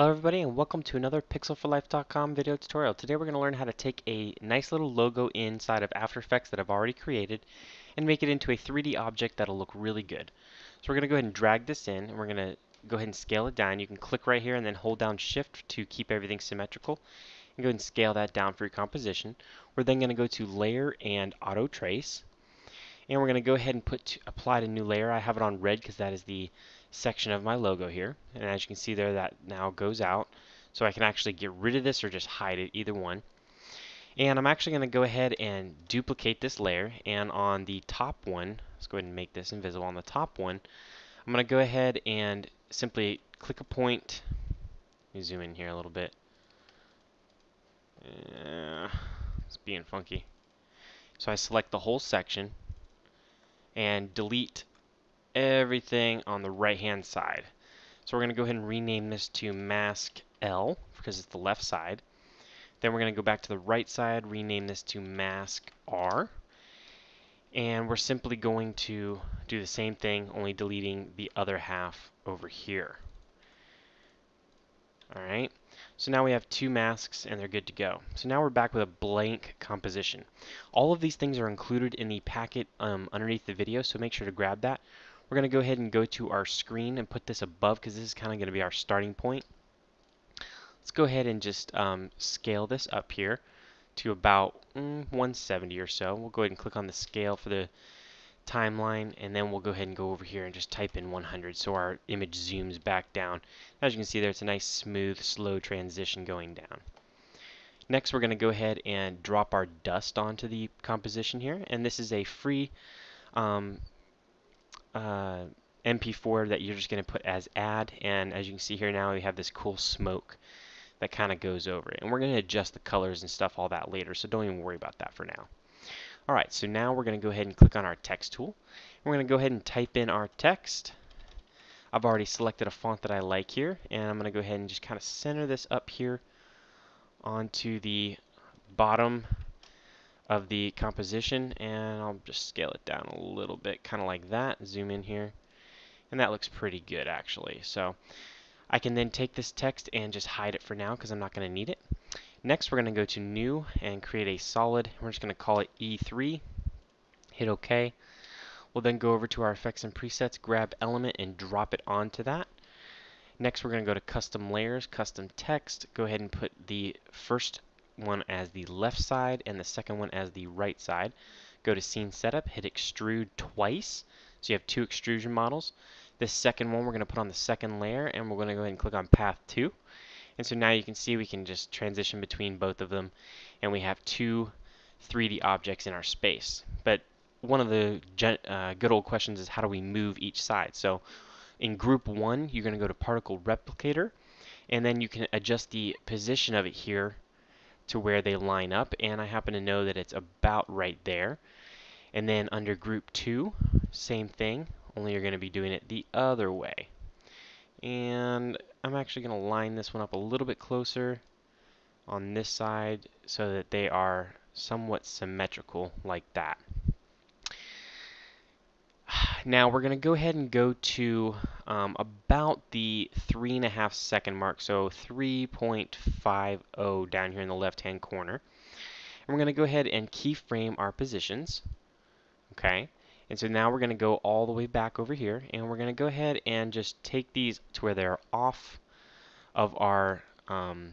Hello everybody and welcome to another pixelforlife.com video tutorial. Today we're going to learn how to take a nice little logo inside of After Effects that I've already created and make it into a 3D object that'll look really good. So we're going to go ahead and drag this in and we're going to go ahead and scale it down. You can click right here and then hold down shift to keep everything symmetrical and go ahead and scale that down for your composition. We're then going to go to layer and auto trace and we're going to go ahead and put apply a new layer. I have it on red because that is the section of my logo here. And as you can see there, that now goes out. So I can actually get rid of this or just hide it, either one. And I'm actually going to go ahead and duplicate this layer. And on the top one, let's go ahead and make this invisible. On the top one, I'm going to go ahead and simply click a point. Let me zoom in here a little bit. Uh, it's being funky. So I select the whole section and delete everything on the right hand side. So we're going to go ahead and rename this to mask L because it's the left side. Then we're going to go back to the right side, rename this to mask R. And we're simply going to do the same thing, only deleting the other half over here. Alright, so now we have two masks and they're good to go. So now we're back with a blank composition. All of these things are included in the packet um, underneath the video, so make sure to grab that. We're going to go ahead and go to our screen and put this above because this is kind of going to be our starting point. Let's go ahead and just um, scale this up here to about mm, 170 or so. We'll go ahead and click on the scale for the timeline and then we'll go ahead and go over here and just type in 100 so our image zooms back down. As you can see there it's a nice smooth slow transition going down. Next we're going to go ahead and drop our dust onto the composition here and this is a free um, uh, MP4 that you're just going to put as add and as you can see here now we have this cool smoke that kind of goes over it. And we're going to adjust the colors and stuff all that later so don't even worry about that for now. Alright so now we're going to go ahead and click on our text tool. We're going to go ahead and type in our text. I've already selected a font that I like here and I'm going to go ahead and just kind of center this up here onto the bottom of the composition and I'll just scale it down a little bit kind of like that zoom in here and that looks pretty good actually. So I can then take this text and just hide it for now because I'm not going to need it. Next we're going to go to new and create a solid. We're just going to call it E3 hit OK. We'll then go over to our effects and presets grab element and drop it onto that. Next we're going to go to custom layers custom text. Go ahead and put the first one as the left side and the second one as the right side. Go to Scene Setup, hit Extrude twice. So you have two extrusion models. This second one we're going to put on the second layer and we're going to go ahead and click on Path 2. And so now you can see we can just transition between both of them and we have two 3D objects in our space. But one of the uh, good old questions is how do we move each side? So in group 1 you're going to go to Particle Replicator and then you can adjust the position of it here to where they line up and I happen to know that it's about right there. And then under group 2, same thing, only you're going to be doing it the other way. And I'm actually going to line this one up a little bit closer on this side so that they are somewhat symmetrical like that. Now we're going to go ahead and go to um, about the three and a half second mark, so 3.50 down here in the left hand corner. And we're going to go ahead and keyframe our positions. Okay, and so now we're going to go all the way back over here, and we're going to go ahead and just take these to where they're off of our um,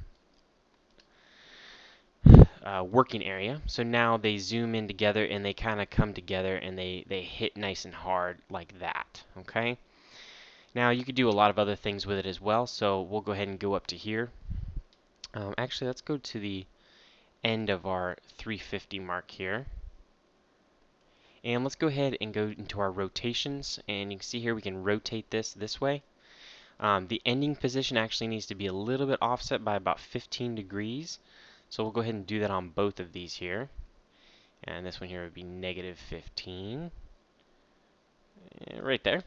uh, working area. So now they zoom in together and they kind of come together and they, they hit nice and hard like that. Okay. Now you could do a lot of other things with it as well. So we'll go ahead and go up to here. Um, actually, let's go to the end of our 350 mark here. And let's go ahead and go into our rotations. And you can see here we can rotate this this way. Um, the ending position actually needs to be a little bit offset by about 15 degrees. So we'll go ahead and do that on both of these here. And this one here would be negative 15. Right there.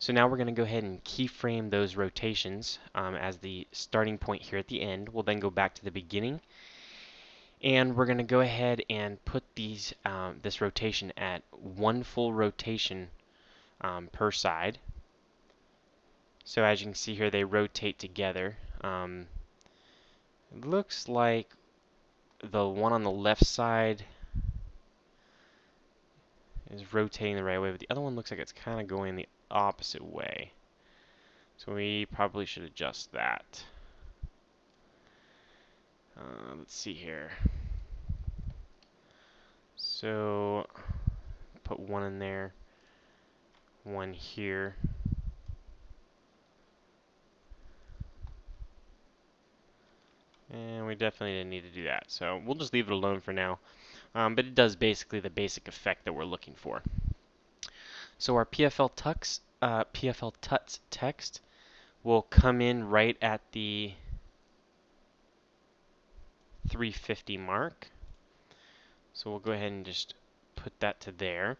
So now we're going to go ahead and keyframe those rotations um, as the starting point here at the end. We'll then go back to the beginning. And we're going to go ahead and put these um, this rotation at one full rotation um, per side. So as you can see here, they rotate together Um, it looks like the one on the left side is rotating the right way, but the other one looks like it's kind of going the opposite way. So we probably should adjust that. Uh, let's see here. So put one in there, one here. And we definitely didn't need to do that. So we'll just leave it alone for now. Um, but it does basically the basic effect that we're looking for. So our PFL tux, uh, PFL tuts text will come in right at the 350 mark. So we'll go ahead and just put that to there.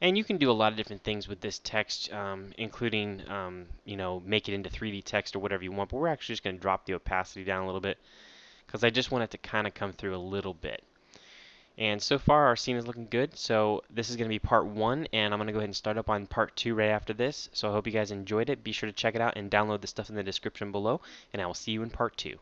And you can do a lot of different things with this text, um, including, um, you know, make it into 3D text or whatever you want. But we're actually just going to drop the opacity down a little bit because I just want it to kind of come through a little bit. And so far our scene is looking good. So this is going to be part one and I'm going to go ahead and start up on part two right after this. So I hope you guys enjoyed it. Be sure to check it out and download the stuff in the description below and I will see you in part two.